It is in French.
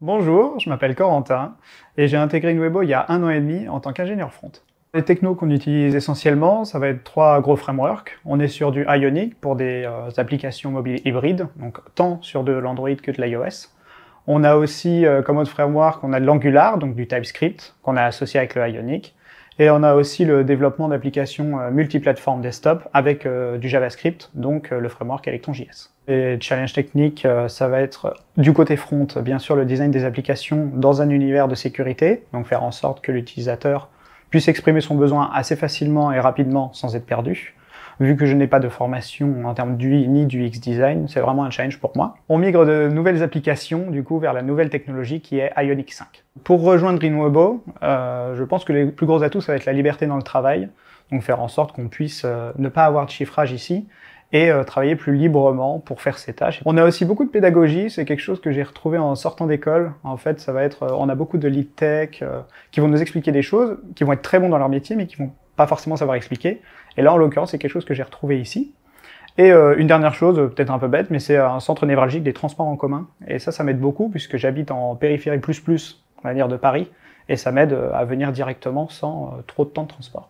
Bonjour, je m'appelle Corentin et j'ai intégré Nuebo il y a un an et demi en tant qu'ingénieur front. Les technos qu'on utilise essentiellement, ça va être trois gros frameworks. On est sur du Ionic pour des euh, applications mobiles hybrides, donc tant sur de l'Android que de l'iOS. On a aussi euh, comme autre framework, on a de l'Angular, donc du TypeScript, qu'on a associé avec le Ionic. Et on a aussi le développement d'applications euh, multiplateformes desktop avec euh, du JavaScript, donc euh, le framework ElectronJS. Les challenges techniques, ça va être du côté front, bien sûr, le design des applications dans un univers de sécurité, donc faire en sorte que l'utilisateur puisse exprimer son besoin assez facilement et rapidement sans être perdu vu que je n'ai pas de formation en termes d'UI ni du X design, c'est vraiment un challenge pour moi. On migre de nouvelles applications du coup vers la nouvelle technologie qui est Ionic 5. Pour rejoindre Greenwebo, euh, je pense que les plus gros atouts ça va être la liberté dans le travail, donc faire en sorte qu'on puisse euh, ne pas avoir de chiffrage ici et euh, travailler plus librement pour faire ses tâches. On a aussi beaucoup de pédagogie, c'est quelque chose que j'ai retrouvé en sortant d'école. En fait, ça va être, euh, on a beaucoup de lead tech euh, qui vont nous expliquer des choses, qui vont être très bons dans leur métier, mais qui vont pas forcément savoir expliquer. Et là, en l'occurrence, c'est quelque chose que j'ai retrouvé ici. Et euh, une dernière chose, peut-être un peu bête, mais c'est un centre névralgique des transports en commun. Et ça, ça m'aide beaucoup puisque j'habite en périphérie plus plus, on va dire, de Paris. Et ça m'aide à venir directement sans trop de temps de transport.